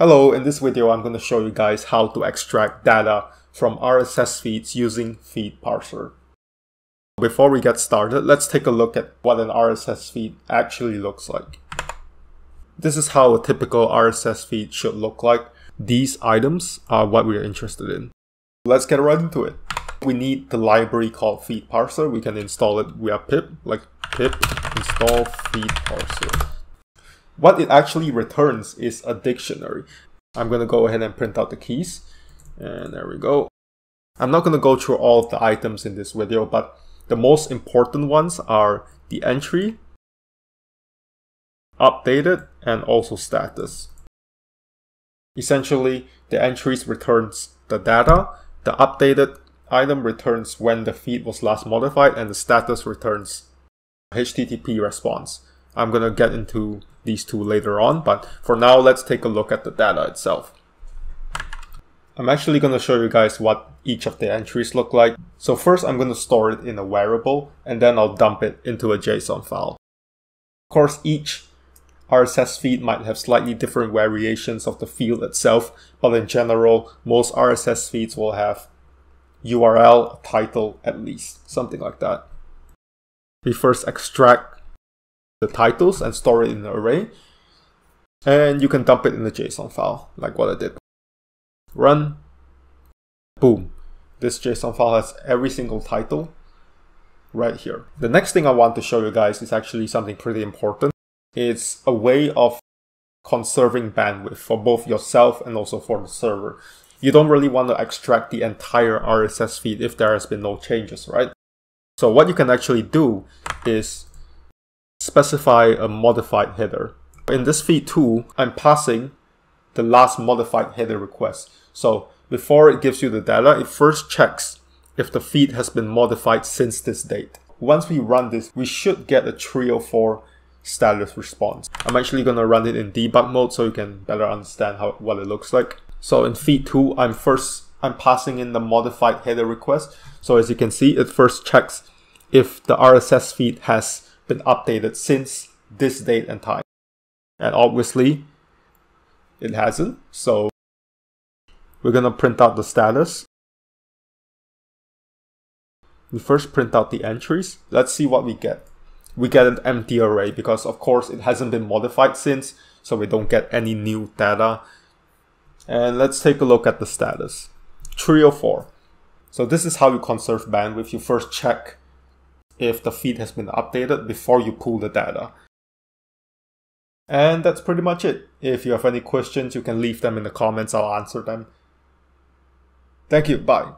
Hello, in this video I'm going to show you guys how to extract data from RSS feeds using Feedparser. Before we get started, let's take a look at what an RSS feed actually looks like. This is how a typical RSS feed should look like. These items are what we're interested in. Let's get right into it. We need the library called Feedparser. We can install it via pip, like pip install feed parser. What it actually returns is a dictionary. I'm going to go ahead and print out the keys. And there we go. I'm not going to go through all of the items in this video, but the most important ones are the entry, updated, and also status. Essentially, the entries returns the data, the updated item returns when the feed was last modified, and the status returns HTTP response. I'm going to get into these two later on, but for now, let's take a look at the data itself. I'm actually going to show you guys what each of the entries look like. So first I'm going to store it in a variable and then I'll dump it into a JSON file. Of course, each RSS feed might have slightly different variations of the field itself, but in general, most RSS feeds will have URL, title at least, something like that. We first extract the titles and store it in an array. And you can dump it in the JSON file, like what I did. Run. Boom. This JSON file has every single title right here. The next thing I want to show you guys is actually something pretty important. It's a way of conserving bandwidth for both yourself and also for the server. You don't really want to extract the entire RSS feed if there has been no changes, right? So what you can actually do is specify a modified header. In this feed too, I'm passing the last modified header request. So before it gives you the data, it first checks if the feed has been modified since this date. Once we run this, we should get a 304 status response. I'm actually going to run it in debug mode so you can better understand how what it looks like. So in feed 2, I'm first I'm passing in the modified header request. So as you can see, it first checks if the RSS feed has been updated since this date and time. And obviously, it hasn't. So we're going to print out the status. We first print out the entries. Let's see what we get. We get an empty array because of course it hasn't been modified since, so we don't get any new data. And let's take a look at the status. 304. So this is how you conserve bandwidth. You first check if the feed has been updated before you pull the data. And that's pretty much it. If you have any questions, you can leave them in the comments, I'll answer them. Thank you, bye.